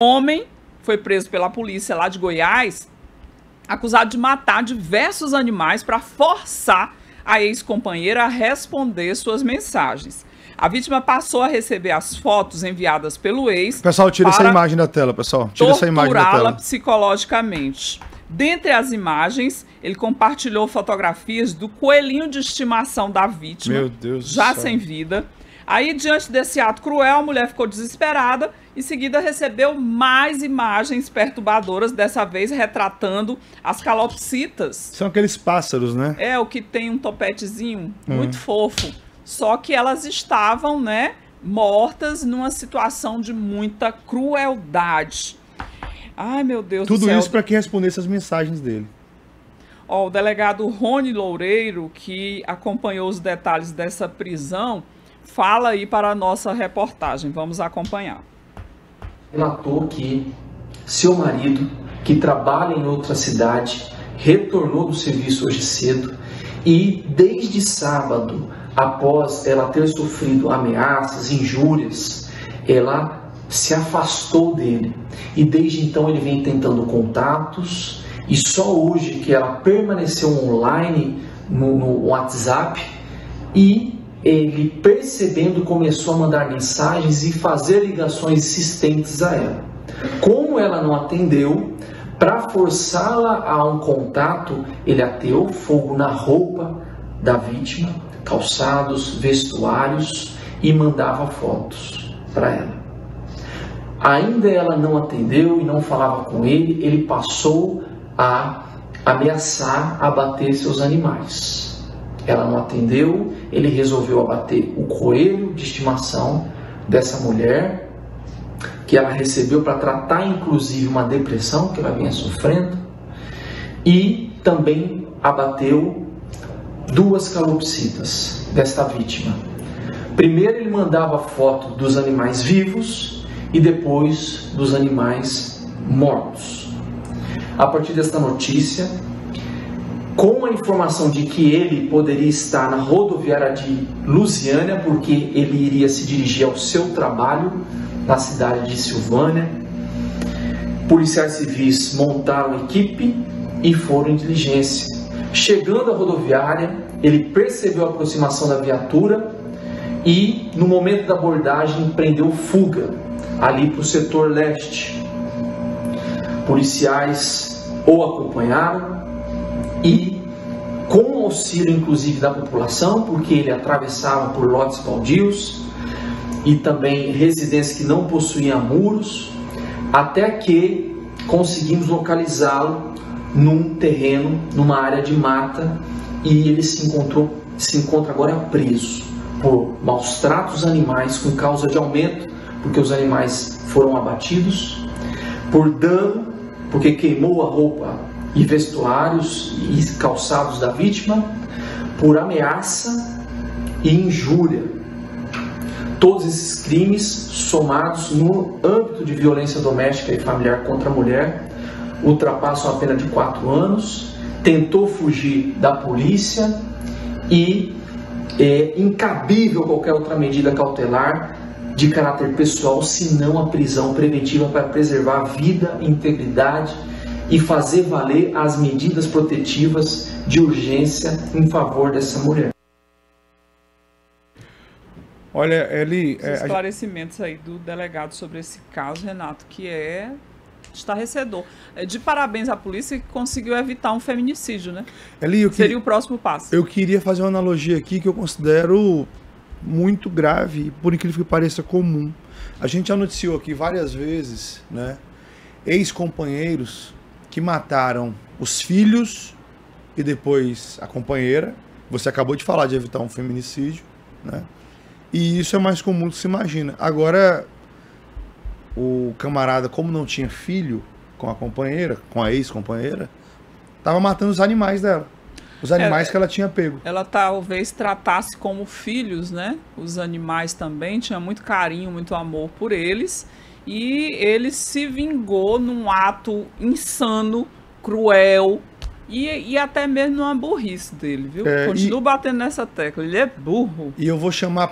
homem foi preso pela polícia lá de Goiás, acusado de matar diversos animais para forçar a ex-companheira a responder suas mensagens. A vítima passou a receber as fotos enviadas pelo ex. Pessoal, tira essa imagem da tela, pessoal. Tira essa imagem da tela. psicologicamente. Dentre as imagens, ele compartilhou fotografias do coelhinho de estimação da vítima, Meu Deus já sem vida Aí, diante desse ato cruel, a mulher ficou desesperada. Em seguida, recebeu mais imagens perturbadoras, dessa vez retratando as calopsitas. São aqueles pássaros, né? É, o que tem um topetezinho hum. muito fofo. Só que elas estavam, né, mortas numa situação de muita crueldade. Ai, meu Deus Tudo do céu. isso para que respondesse as mensagens dele. Ó, o delegado Rony Loureiro, que acompanhou os detalhes dessa prisão, fala aí para a nossa reportagem. Vamos acompanhar. Relatou que seu marido, que trabalha em outra cidade, retornou do serviço hoje cedo e desde sábado, após ela ter sofrido ameaças, injúrias, ela se afastou dele e desde então ele vem tentando contatos e só hoje que ela permaneceu online no, no WhatsApp e ele, percebendo, começou a mandar mensagens e fazer ligações insistentes a ela. Como ela não atendeu, para forçá-la a um contato, ele ateu fogo na roupa da vítima, calçados, vestuários e mandava fotos para ela. Ainda ela não atendeu e não falava com ele, ele passou a ameaçar abater seus animais. Ela não atendeu, ele resolveu abater o coelho de estimação dessa mulher, que ela recebeu para tratar inclusive uma depressão que ela vinha sofrendo, e também abateu duas calopsitas desta vítima. Primeiro ele mandava foto dos animais vivos e depois dos animais mortos. A partir desta notícia, com a informação de que ele poderia estar na rodoviária de Lusiânia, porque ele iria se dirigir ao seu trabalho na cidade de Silvânia. Policiais civis montaram equipe e foram em diligência. Chegando à rodoviária, ele percebeu a aproximação da viatura e, no momento da abordagem, empreendeu fuga ali para o setor leste. Policiais o acompanharam, e com auxílio inclusive da população, porque ele atravessava por lotes baldios e também residências que não possuíam muros, até que conseguimos localizá-lo num terreno, numa área de mata, e ele se encontrou, se encontra agora preso por maus tratos animais com causa de aumento, porque os animais foram abatidos, por dano, porque queimou a roupa e vestuários e calçados da vítima por ameaça e injúria. Todos esses crimes somados no âmbito de violência doméstica e familiar contra a mulher ultrapassam a pena de quatro anos. Tentou fugir da polícia e é incabível qualquer outra medida cautelar de caráter pessoal, senão a prisão preventiva para preservar a vida, integridade e fazer valer as medidas protetivas de urgência em favor dessa mulher. Olha, ele. É, esclarecimentos aí do delegado sobre esse caso, Renato, que é estarrecedor. É, de parabéns à polícia que conseguiu evitar um feminicídio, né? Eli, Seria o próximo passo. Eu queria fazer uma analogia aqui que eu considero muito grave, por incrível que pareça comum. A gente já noticiou aqui várias vezes, né? Ex-companheiros que mataram os filhos e depois a companheira. Você acabou de falar de evitar um feminicídio, né? E isso é mais comum do que se imagina. Agora, o camarada, como não tinha filho com a companheira, com a ex-companheira, estava matando os animais dela. Os animais ela, que ela tinha pego. Ela talvez tratasse como filhos, né? Os animais também, tinha muito carinho, muito amor por eles e ele se vingou num ato insano, cruel e, e até mesmo numa burrice dele, viu? É, Continua e... batendo nessa tecla. Ele é burro. E eu vou chamar